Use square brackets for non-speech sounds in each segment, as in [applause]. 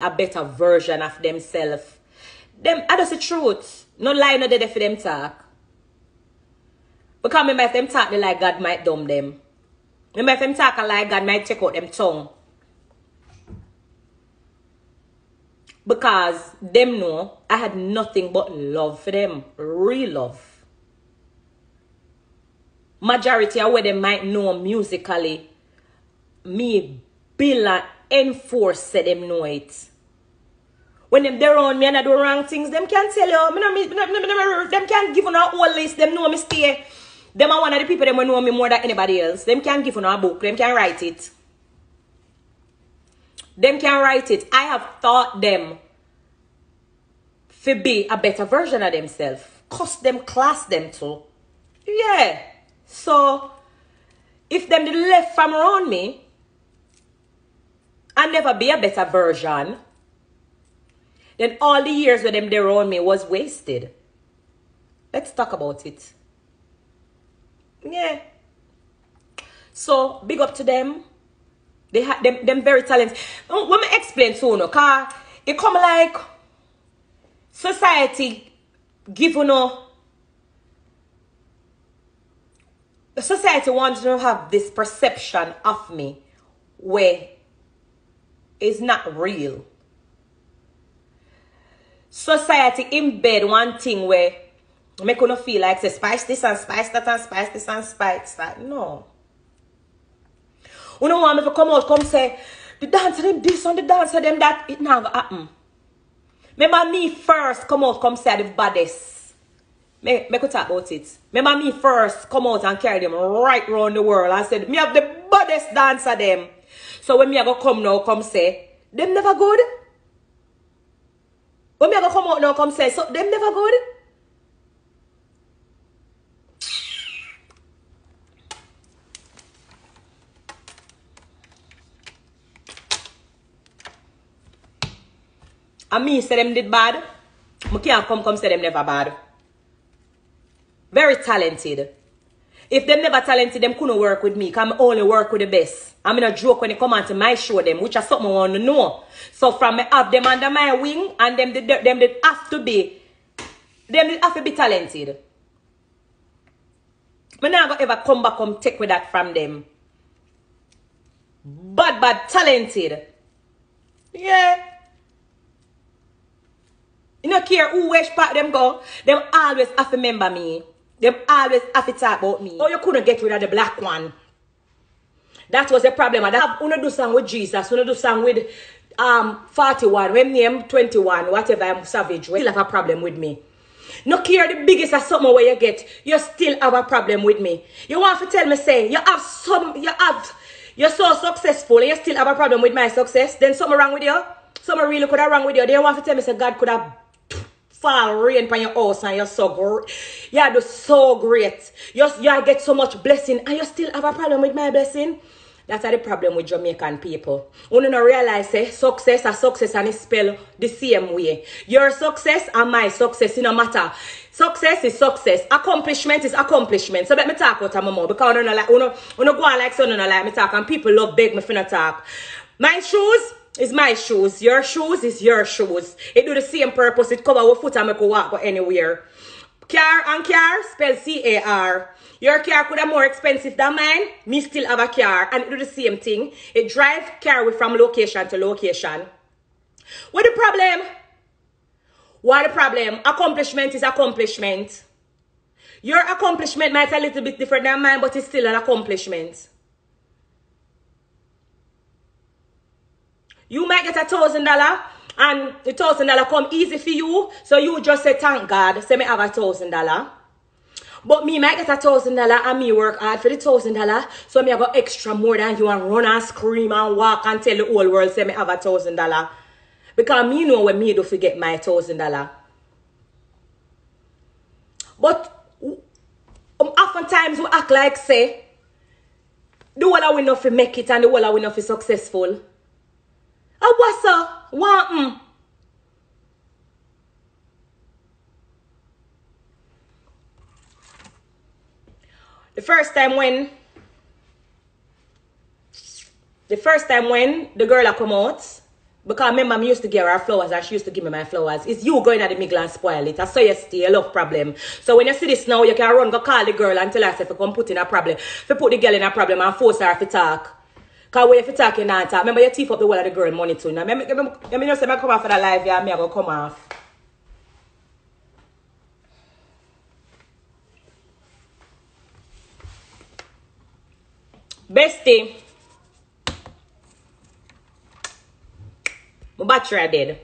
a better version of themselves. Them, I just the truth. No lie, no dead for them talk. Because remember if them talk they like God might dumb them. Remember if them talk like God might take out them tongue. Because them know I had nothing but love for them. Real love. Majority of where they might know musically, me, Bill and Enforce them know it. When them there around me and I do wrong things, them can't tell you. Me no, me, me, me, them can't give you a whole list. Them know me stay. Them are one of the people them know me more than anybody else. Them can't give you a book. Them can't write it. Them can write it. I have taught them to be a better version of themselves. Cost them, class them too. Yeah. So, if them left from around me, I never be a better version, then all the years with them there around me was wasted. Let's talk about it. Yeah. So, big up to them. They had them, them very talented. Oh, let me explain to you, car it come like society give you no society wants to have this perception of me where it's not real. Society embed one thing where make you feel like say spice this and spice that and spice this and spice that. No. You know want me to come out, come say, the dancer them this and the dancer them that. It not happen. Remember me first come out, come say the baddest. Make, make we talk about it. Remember me first come out and carry them right round the world and said, me have the baddest dancer them. So when me I go come now, come say, them never good. When me I go come out now, come say, so them never good. And me say them did bad. I can't come come say them never bad. Very talented. If them never talented, them couldn't work with me. Cause I only work with the best. I'm in a joke when they come onto my show them, which is something I want to know. So from me have them under my wing and them did them did have to be them did have to be talented. Me not gonna ever come back come take with that from them. Bad bad talented. Yeah. You don't care who which part them go, them always have to remember me. Them always have to talk about me. Oh, you couldn't get rid of the black one. That was the problem. And that when do song with Jesus, when do song with um 41, when name 21, whatever I'm savage, we still have a problem with me. No care the biggest of something where you get, you still have a problem with me. You want to tell me, say, you have some, you have, you're so successful and you still have a problem with my success, then something wrong with you? Something really could have wrong with you. They want to tell me, say, God could have fall rain upon your house and you're so great. You do so great. You, you get so much blessing and you still have a problem with my blessing. That's the problem with Jamaican people. You don't realize say, success a success and it's spelled the same way. Your success and my success, it no matter. Success is success. Accomplishment is accomplishment. So let me talk about my mom because I don't like, you know, you know, go like so, you know, like me talk and people love beg me for not talk. My shoes, is my shoes. Your shoes is your shoes. It do the same purpose. It cover our foot and make walk anywhere. Car and car spell C-A-R. Your car could have more expensive than mine. Me still have a car and it do the same thing. It drive carry from location to location. What the problem? What the problem? Accomplishment is accomplishment. Your accomplishment might a little bit different than mine, but it's still an accomplishment. You might get a thousand dollar and the thousand dollar come easy for you. So you just say, thank God, say me have a thousand dollar. But me might get a thousand dollar and me work hard for the thousand dollar. So me have got extra more than you and run and scream and walk and tell the whole world say me have a thousand dollar. Because me know when me do forget my thousand dollar. But um, oftentimes we act like say, the whole we know fi make it and the whole we know fi successful. What's up? Want mm. The first time when the first time when the girl I come out, Because remember, I used to give her flowers and she used to give me my flowers. It's you going at the middle and spoil it. I saw you stay, a love problem. So when you see this now, you can run, go call the girl and tell her if you come put in a problem. If you put the girl in a problem and force her to talk. Because when you talk, you not talk. Remember, you teeth up the whole of the girl money too. Now, let me, me, just say, I come off for the live, yeah, me I go come off. Bestie. My battery dead.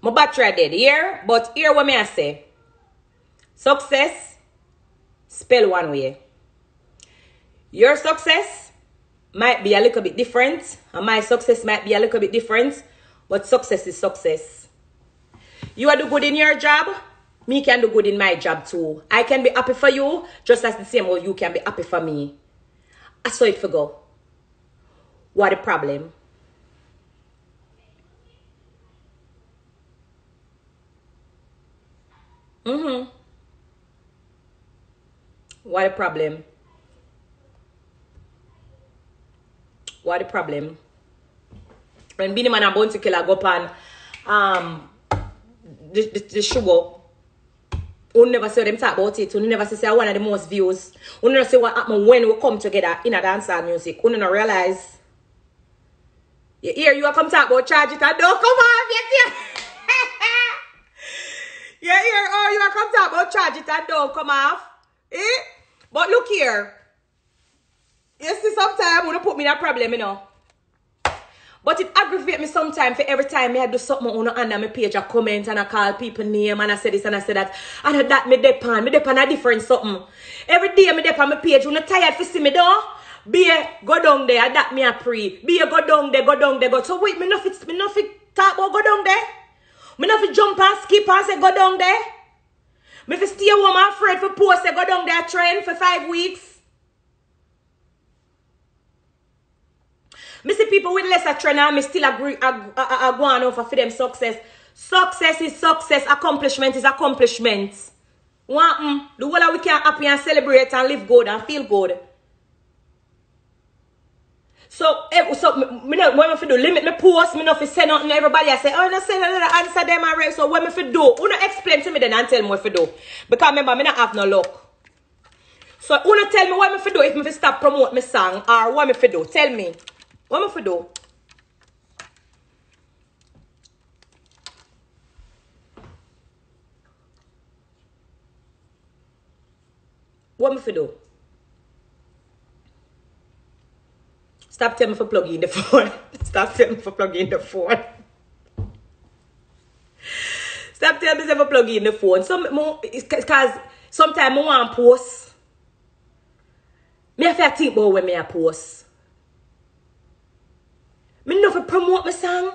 My battery dead. Here, but here what me I say. Success spell one way. Your success might be a little bit different, and my success might be a little bit different, but success is success. You are do good in your job, me can do good in my job too. I can be happy for you, just as the same way you can be happy for me. I saw it for go. What a problem? Mm-hmm. What a problem? What the problem? When Beenie Man and Bounty Killer go on um the, the, the sugar who never say them talk about it. Who never say, one of the most views. Who never say what happened when we come together in a dancehall music. Who never realize you hear you come talk about charge it and don't come off yet. [laughs] you hear oh you come talk about charge it and don't come off. Eh? But look here. You see sometimes you put me in a problem, you know. But it aggravates me sometimes for every time me I do something on under my page, I comment and I call people name and I say this and I say that. And that me depend, me depend a different something. Every day me depend my page, when I tired to see me though. Be a go down there, that me a pray. Be a go down there, go down there, go. So wait, me not fit, me not fit talk about go down there. Me not fit jump and skip and say go down there. Me fit stay home afraid for post say go down there train for five weeks. Me see people with lesser trend and me still agree I, I, I go on over for them success. Success is success, accomplishment is accomplishment. What? Mm, the whole we can happy and celebrate and live good and feel good. So, eh, so me, know what me do, limit me post, me not fi say nothing everybody. I say, oh, no say nothing, answer them already. So, what me fi do? Who not explain to me then and tell me what fi do? Because remember, me not have no luck. So, who not tell me what me fi do if me fi stop promote my song or what me fi do? Tell me. What am I for do? What am I for do? Stop telling me for plugging the phone. Stop telling me for plugging [laughs] the phone. Stop telling me for plug in the phone. Some more, cause sometimes I want post. Me have to think about when me I post. For promote my song.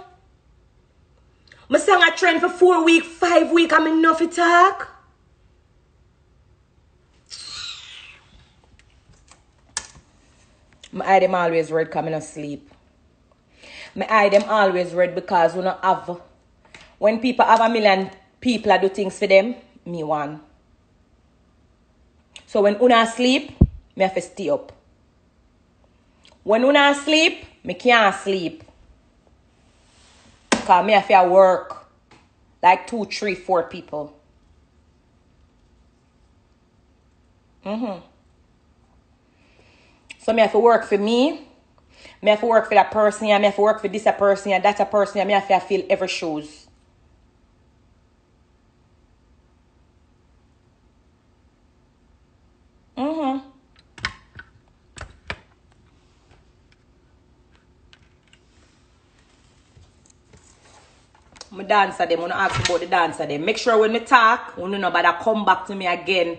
My song I trend for four week, five week. I'm enough to talk. My eye them always red coming asleep. My eye them always red because we not have when people have a million people I do things for them, me one. So when una sleep, me have to stay up. When una sleep, me can't sleep. Cause me have to work like two, three, four people. Mm-hmm. So me have to work for me. Me have to work for that person me have to work for this person and that a person I have to feel every shoes. Mm-hmm. My dancer them, wanna ask about the dancer them. Make sure when me talk, when nobody come back to me again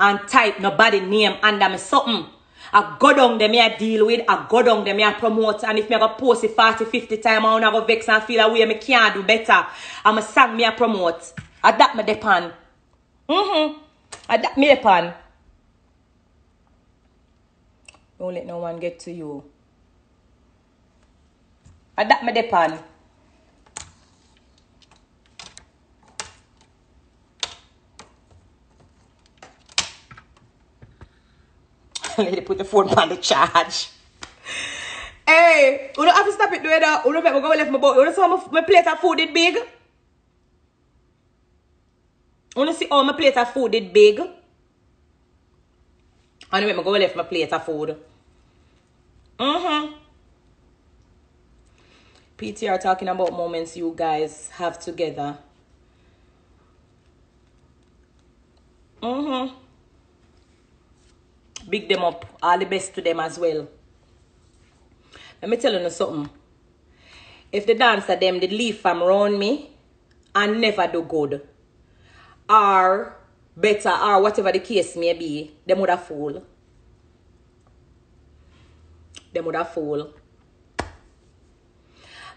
and type nobody name under me something. I go down them I deal with, I go down them I promote, and if me I go post it 40, 50 times, I wanna go vex and feel a way me can't do better. I'm a song me I promote. I that me depend. Mm-hmm. I that me depend. Don't let no one get to you. I that me depend. Lady put the phone on the charge. Hey, you don't have to stop it doing that. You don't make me go left my boat. You don't see how my, my plate of food big? You don't see how my plate of food big? You make me go left my plate of food. Mm-hmm. PTR talking about moments you guys have together. Mm-hmm. Big them up. All the best to them as well. Let me tell you something. If the dancer them did leave from around me and never do good, or better, or whatever the case may be, them would have fool. Them would have fool.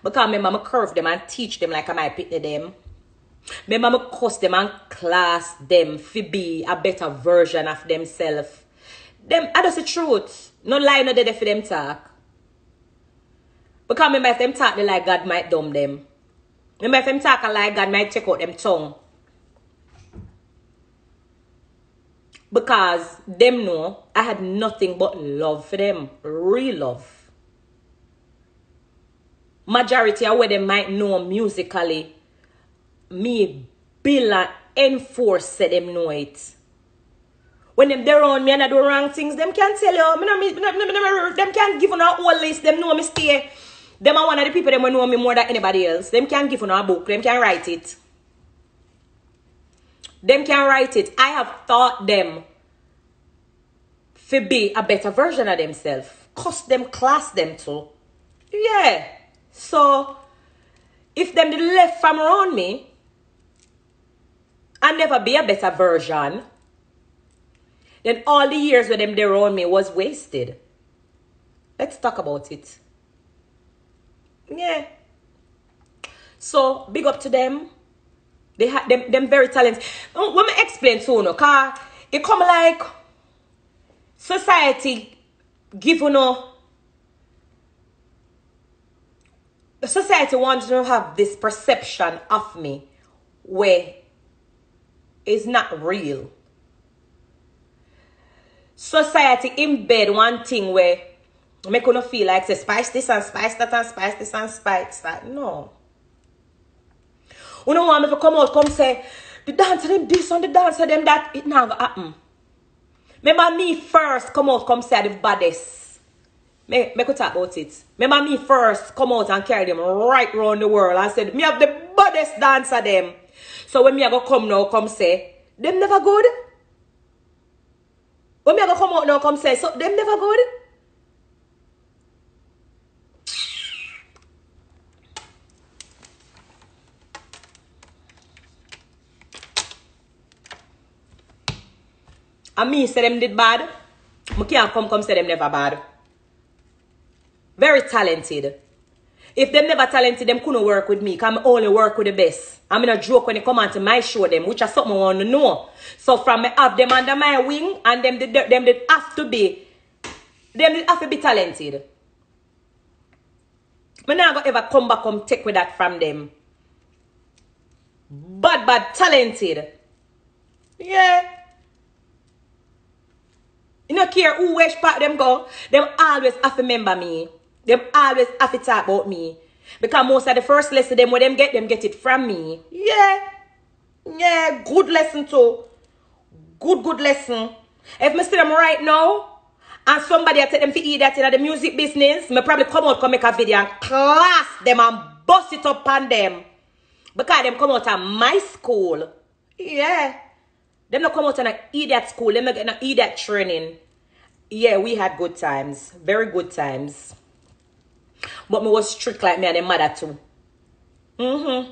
Because remember, mama curve them and teach them like I might pick them. Remember, mama cuss them and class them to be a better version of themselves. Them, I just the truth. No lie, no dead for them talk. Because remember, if them talk they like God might dumb them. Remember, if them talk like God might take out them tongue. Because them know I had nothing but love for them. Real love. Majority of where they might know musically, me, Bill and enforce them know it. When them they around me and I do wrong things, them can't tell you. Me, no, me, me, me, me, them can't give you a whole list. Them know me stay. Them are one of the people them know me more than anybody else. Them can't give you a book. Them can't write it. Them can write it. I have taught them to be a better version of themselves. Cost them, class them too. Yeah. So, if them left from around me, and never be a better version, then all the years with them they around me was wasted. Let's talk about it. Yeah. So big up to them. They had them them very talented. Um, Let me explain to you, car it come like society give you know society wants to have this perception of me where it's not real. Society embed one thing where make you feel like say spice this and spice that and spice this and spice that. No. You don't want me to come out, come say, the dancer them this and the dancer them that. It gonna happen. Remember me first come out, come say the baddest. Make, make talk about it. Remember me first come out and carry them right around the world and said, me have the baddest dancer them. So when me I go come now, come say, them never good. When me I go come out now, come say, so them never good. And me say them did bad. I can't come come say them never bad. Very talented. If them never talented, them couldn't work with me. Cause I only work with the best. I'm in a joke when they come onto my show them, which is something I want to know. So from me have them under my wing and them did them did have to be them did have to be talented. Me gonna ever come back come take with that from them. Bad bad talented. Yeah. You don't care who which part them go. Them always have to remember me. Them always have to talk about me. Because most of the first lesson them where them get them get it from me. Yeah. Yeah, good lesson too. Good, good lesson. If me see them right now, and somebody I take them to eat that in the music business, me probably come out come make a video and class them and bust it up on them. Because them come out of my school. Yeah. Them not come out of an idiot school. Them not get an idiot training. Yeah, we had good times. Very good times. But me was strict like me and them mother too. Mm-hmm.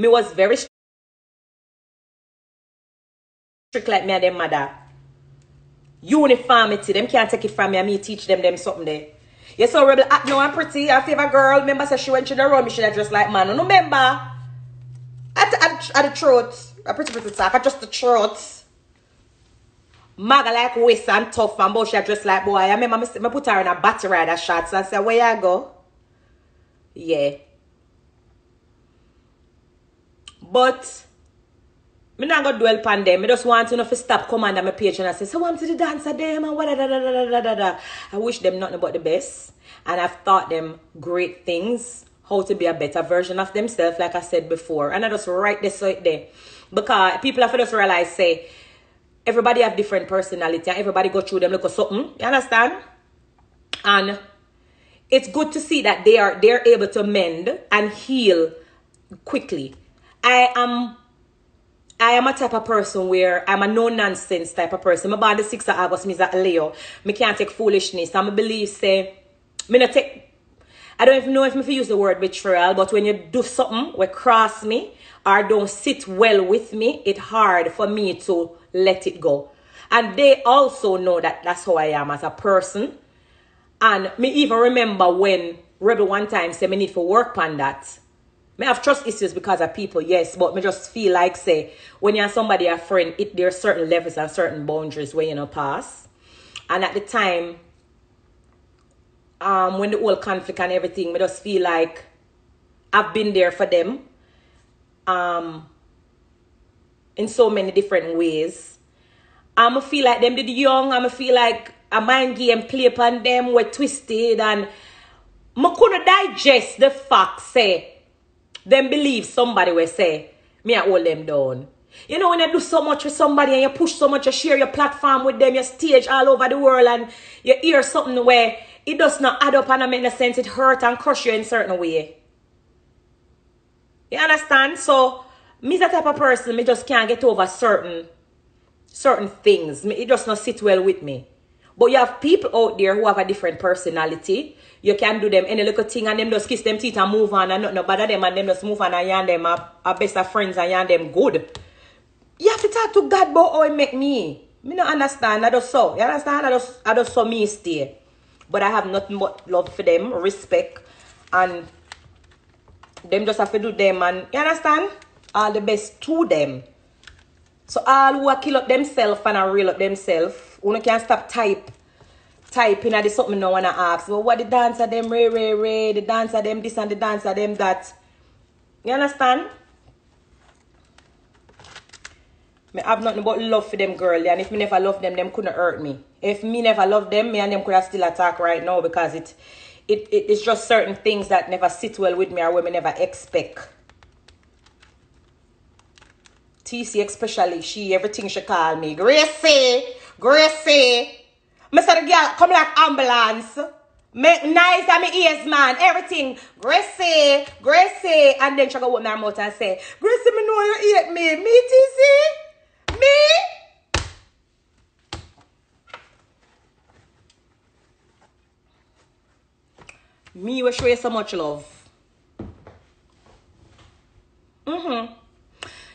Me was very strict like me and them mother. Uniformity. Them can't take it from me and me teach them them something there. You so Rebel act I'm pretty. I favorite girl. Remember say she went to the road, She have like man. No remember. At, at, at the throat. A pretty pretty talk. I just the throat. Maga like waist and tough and but she dressed like boy. I remember me, me put her in a battery rider shots and say, where you go? Yeah. But Me not gonna dwell upon them. Me just want to know if to stop come on my page and I say, so I'm to the dancer them and da, da, da, da, da, da, da. I wish them nothing but the best. And I've taught them great things, how to be a better version of themselves, like I said before. And I just write this out there. Because people have to just realize, say, everybody have different personality and everybody go through them look at something. Hmm, you understand? And it's good to see that they are they're able to mend and heal quickly. I am I am a type of person where I'm a no nonsense type of person. I'm born the 6th of August, a Leo. Me can't take foolishness. I'm a believe say, me not take, I don't even know if me use the word betrayal, but when you do something where cross me or don't sit well with me, it's hard for me to let it go. And they also know that that's how I am as a person. And me even remember when Rebel one time said me need to work on that. Me have trust issues because of people, yes, but me just feel like say when you're somebody a friend, it there are certain levels and certain boundaries where you know pass. And at the time, um, when the whole conflict and everything, me just feel like I've been there for them. Um in so many different ways. I'ma feel like them did young, I'ma feel like a mind game play upon them were twisted and I couldn't digest the fact say them believe somebody will say, me I hold them down. You know, when you do so much with somebody and you push so much, you share your platform with them, you stage all over the world and you hear something where it does not add up and make no sense, it hurt and crush you in certain way. You understand? So, me that type of person, me just can't get over certain certain things. It does not sit well with me. But you have people out there who have a different personality you can do them any little thing and them just kiss them teeth and move on and nothing bother them and them just move on and yarn them are, are best of friends and yarn them good. You have to talk to God about how it make me. Me not understand. I just so. You understand? I just I just saw me stay. But I have nothing but love for them, respect, and them just have to do them and you understand? All the best to them. So all who are kill up themselves and are real up themselves, who can't stop type typing at the something no wanna ask. Well, what the dancer them ray ray ray, the dancer them this and the dancer them that. You understand? Me have nothing but love for them girl, and if me never love them, them couldn't hurt me. If me never love them, me and them could have still attack right now because it, it, it it's just certain things that never sit well with me or women never expect. TC especially, she everything she call me. Gracie, Gracie. Mr. the girl come like ambulance. Make nice and me ears, man. Everything. Gracie, Gracie. And then she go with my mouth and say, Gracie, me know you hate me. Me, TC? Me? Me will show you so much love. Mm-hmm.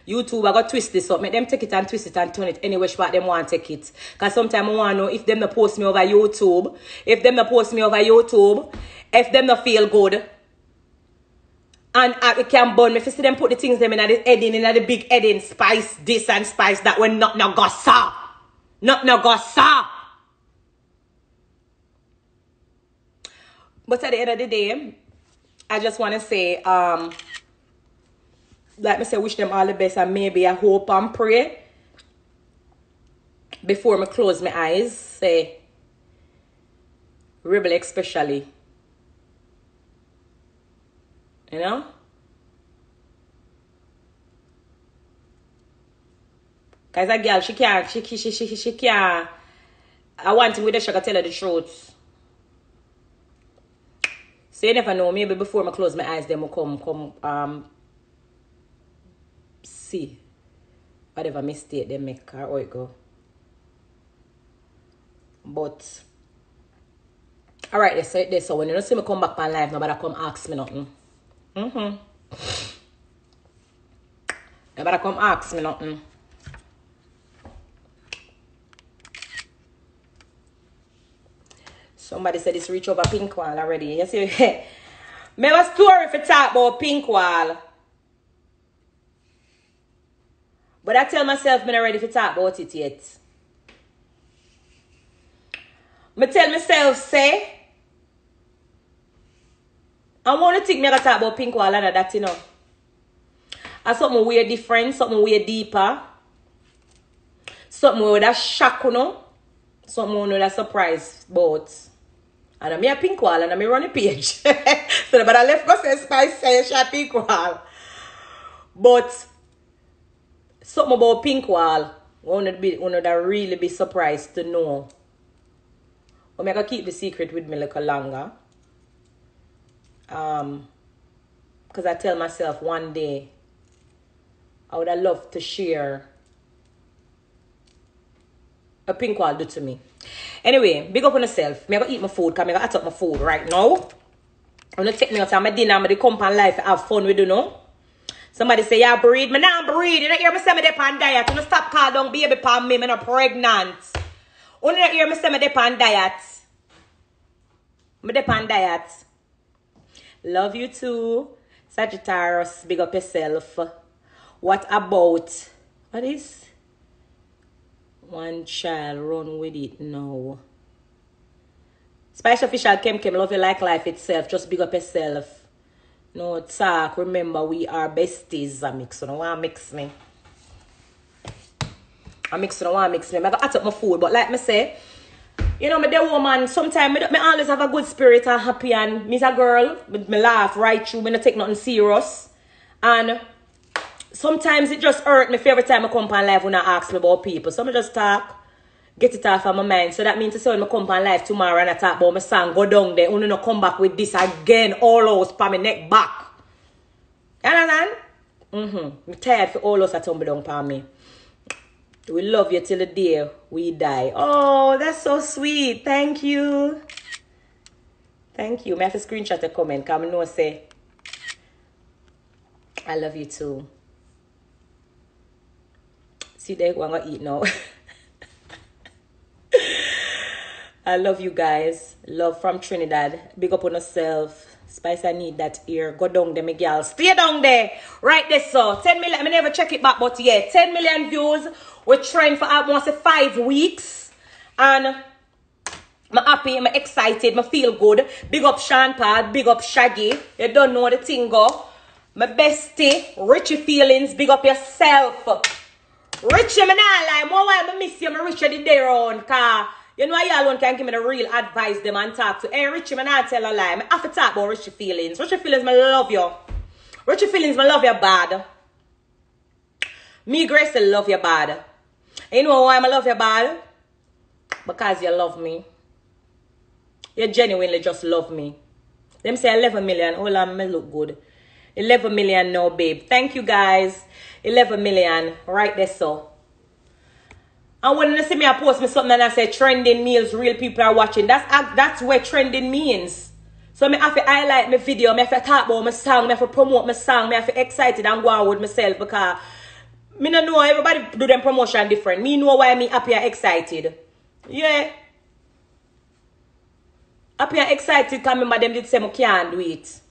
YouTube, I got twist this up. Make them take it and twist it and turn it any which part them want take it. Because sometimes I want to know if them post me over YouTube. If them post me over YouTube. If them feel good. And I can burn me. If you see them put the things them in at the heading, in at the big heading, spice this and spice that when not no gossa. Not no gossa. But at the end of the day, I just want to say, um, like me say, wish them all the best and maybe I hope and pray before me close my eyes. Say, Rebel especially. You know? Cause a girl, she can't, she, she, she, she, she can't. I want him with the sugar tell her the truth. So you never know, maybe before I close my eyes, them will come, come, um, see whatever mistake they make or how it go. But alright, they say this. So when you don't see me come back on live, nobody come ask me nothing. Mm-hmm. Nobody come ask me nothing. Somebody said it's reach over pink wall already. You see, [laughs] me a story for talk about pink wall. But I tell myself I'm not ready to talk about it yet. I tell myself, say, I want to think me to talk about pink wall and that, you know. And something weird different, something weird deeper. something with a shock, you know. Something with a surprise but And I'm a pink wall and I'm a running page. [laughs] so but I left myself spice say she pink wall. But something about pink wall. One would be one would really be surprised to know. I'm gonna keep the secret with me a little longer. Um because I tell myself one day I would have loved to share a pink wall do to me. Anyway, big up on yourself. Me go eat my food, because I go eat my food right now. I'm gonna take me out my dinner, I'm gonna come life have fun with you know. Somebody say, yeah, breed. Me now breed. You don't hear me say me dep on diet. You don't stop call down baby pan me. Me not pregnant. You don't hear me say me dep on diet. Me dep on diet. Love you too. Sagittarius, big up yourself. What about, what is? One child, run with it now. Spice Official Kem Kem, love you like life itself. Just big up yourself. No talk. Remember, we are besties. I mix. You know want mix me. I mix. You know want mix me. I got to up my food, but like me say, you know, me the woman, sometimes me, always have a good spirit and happy and me's a girl, me laugh right through, me not take nothing serious. And sometimes it just hurt me every time I come on live when I ask me about people. So I just talk, get it off of my mind. So that means to say when I come on live tomorrow and I talk about my song, go down there, only not come back with this again, all those for my neck back. You understand? Mm-hmm. I'm tired for all those that tumble down for me. We love you till the day we die. Oh, that's so sweet. Thank you. Thank you. I have a screenshot a comment? Come know say I love you too. See, they want to eat now. [laughs] I love you guys. Love from Trinidad. Big up on yourself. Spice, I need that ear. Go down there, my girl. Stay down there. Right there, so. 10 million. I never check it back, but yeah. 10 million views. We're trying for almost five weeks. And I'm happy, I'm excited, I feel good. Big up Sean Paul, big up Shaggy. You don't know the thing go. My bestie, Richie Feelings, big up yourself. Richie, me not. More while I miss you, me Richie the day round. Cause you know y'all one can give me the real advice them and talk to. Hey Richie, me I tell a lie. Me have to talk about Richie Feelings. Richie Feelings, me love you. Richie Feelings, me love you bad. Me Grace, I love you bad. You know why I love you bad? Because you love me. You genuinely just love me. Them say 11 million. On, me look good. 11 million no, babe. Thank you, guys. 11 million. Right there, so. And when you see me, I post me something and I say trending meals, real people are watching. That's that's what trending means. So me have to highlight my video, me have to talk about my song, me have to promote my song, me have to excited and go on with myself because me no know everybody do them promotion different. Me know why me happy and excited. Yeah. Happy and excited because remember them did say I can't do it.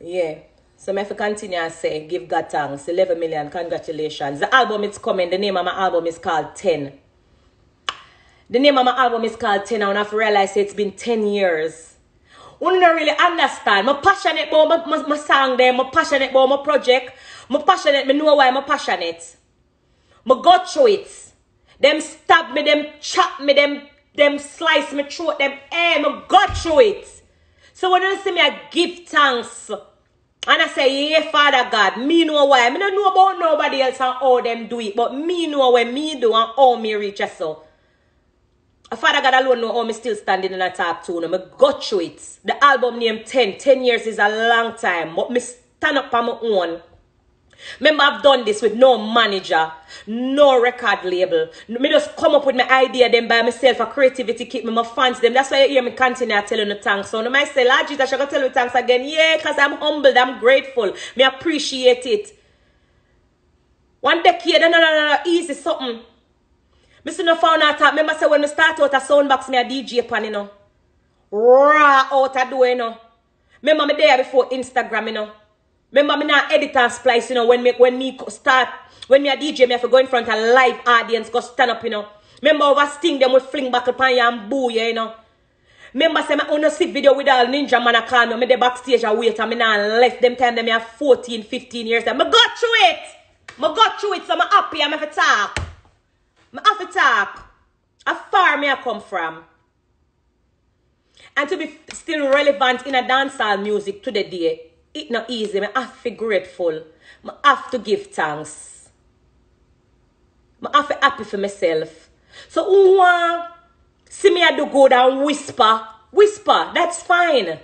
Yeah. So if I continue and say, give God thanks. 11 million, congratulations. The album is coming. The name of my album is called 10. The name of my album is called 10. I have to realize it's been 10 years. I don't really understand. I'm passionate about my, my, my song there. I'm passionate about my project. I'm passionate. I know why I'm passionate. I go through it. Them stab me, them chop me, them, them slice me throat, them aim. I go through it. So when you see me, I give thanks. And I say, yeah, Father God, me know why. I don't know about nobody else and how them do it. But me know what me do and how me reach so. Father God alone know how me still standing in the top two. I got through it. The album name 10. 10 years is a long time. But me stand up on my own. Remember, I've done this with no manager, no record label. Me just come up with my idea then by myself for creativity, keep me my fans them. That's why you hear me continue telling the thanks. So, no, I say, Lord Jesus, I should tell you thanks again. Yeah, because I'm humbled, I'm grateful. Me appreciate it. One decade, no, no, no, no, easy something. Me see no found out. Remember, say when me start out a soundbox, me a DJ pan, you know. Raw out a do, you know. Remember me there before Instagram, you know. Remember me not edit and splice, you know, when me when me start, when me a DJ, me have to go in front of live audience, go stand up, you know. Remember over sting them with fling back upon you and boo you, you know. Remember say me on a sick video with all Ninjaman a call me, me the backstage a wait and me not left them time them me have 14, 15 years. Me got through it. I got through it, so I'm happy, I'm have to talk. I have to talk. How far me I come from. And to be still relevant in a dancehall music to the day, it not easy. I have to be grateful. I have to give thanks. I have to happy for myself. So who want see me I do good and whisper, whisper, that's fine.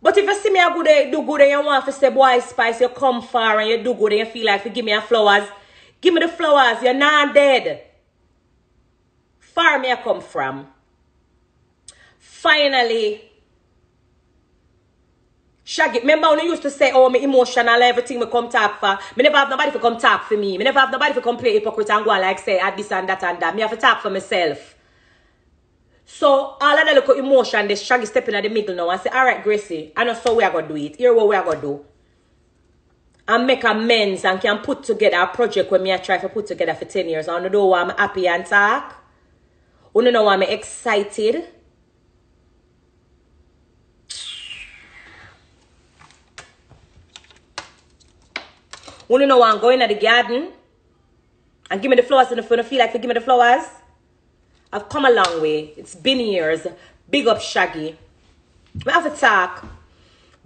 But if you see me I go there, eh, do good and you want to say, boy, Spice, you come far and you do good and you feel like you give me a flowers, give me the flowers, you're not dead. Far me I come from. Finally, Shaggy, remember when you used to say, oh, me emotional, everything me come talk for. Me never have nobody to come talk for me. Me never have nobody to come play hypocrite and go like say, add this and that and that. Me have to talk for myself. So, all of the little emotion, this Shaggy stepping at the middle now and say, all right, Gracie, I know so we are going to do it. Here what we are going to do. And make amends and can put together a project where me I try to put together for 10 years. I don't know why I'm happy and talk. I don't know why I'm excited. Wanna know I'm going at the garden? And give me the flowers and if you feel like to give me the flowers. I've come a long way. It's been years. Big up Shaggy. We have to talk.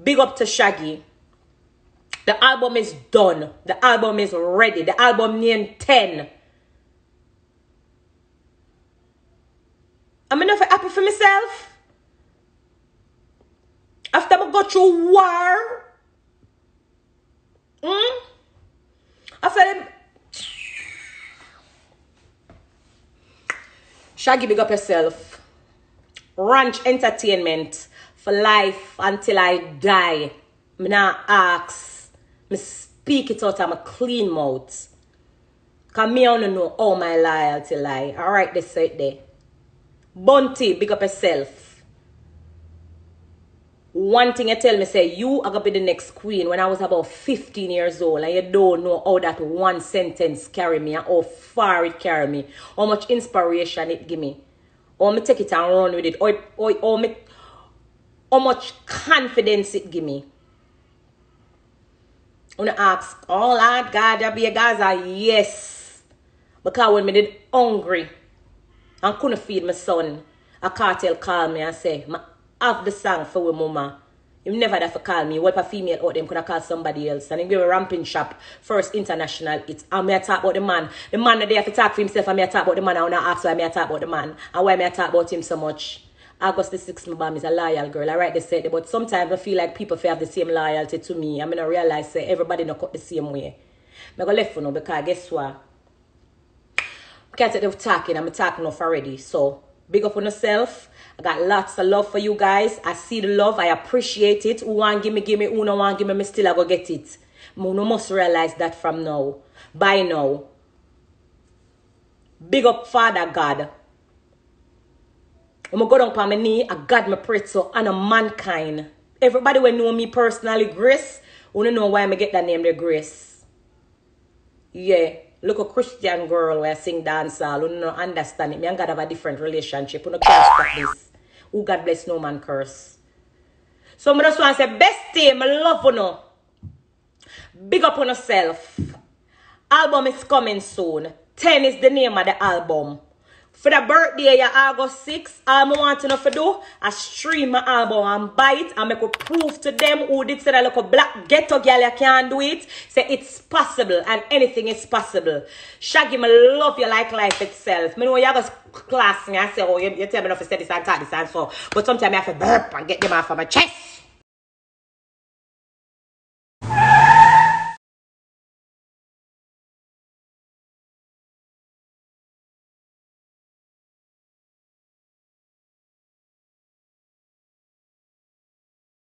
Big up to Shaggy. The album is done. The album is ready. The album named 10. I'm enough happy for myself. After I go through war. Hmm? Said, Shaggy, big up yourself. Ranch Entertainment for life until I die. Me not ask. Me speak it out I'm a clean mouth. Cause me I don't know all my loyalty lie. Alright, this right there. Bounty, big up yourself one thing you tell me say you are gonna be the next queen when I was about 15 years old and you don't know how that one sentence carry me and how far it carry me, how much inspiration it give me. Or me take it and run with it. Or, or, or me, how much confidence it give me. When I ask, oh that God, you be a Gaza? Yes. Because when me did hungry and couldn't feed my son, a Kartel called me and say, have the song for we mama. You never have to call me. What a female out them could have called somebody else. And give a ramping shop first international it's and me I talk about the man. The man that they have to talk for himself I me I talk about the man. I wanna ask why me I talk about the man and why me I talk about him so much. August the 6th, my mom is a loyal girl. I write the said but sometimes I feel like people have the same loyalty to me. I'm gonna realize say everybody not cut the same way. I go left for now because guess what? I can't take the talking, I'm talking off already. So big up on yourself. I got lots of love for you guys. I see the love. I appreciate it. Who want give me, give me. Who no want give me, me still I go get it. You must realize that from now. By now. Big up Father God. When I go down on my knee, I God my pray to a mankind. Everybody will know me personally, Grace. You know why I get that name, the Grace. Yeah. Look a Christian girl where I sing dancehall. You don't understand it. Me and God have a different relationship. You don't can't stop this. Who God bless no man curse. So I just want to say, bestie, I love you know. Big up on yourself. Album is coming soon. 10 is the name of the album. For the birthday, yeah, August 6, all I want to know for do, I stream my album and buy it and make a proof to them who did say that look a black ghetto girl you can't do it. Say it's possible and anything is possible. Shaggy, me love you like life itself. Me know you have class me and say, oh, you, you tell me not to say this and talk this and so. But sometimes I have to burp and get them off of my chest.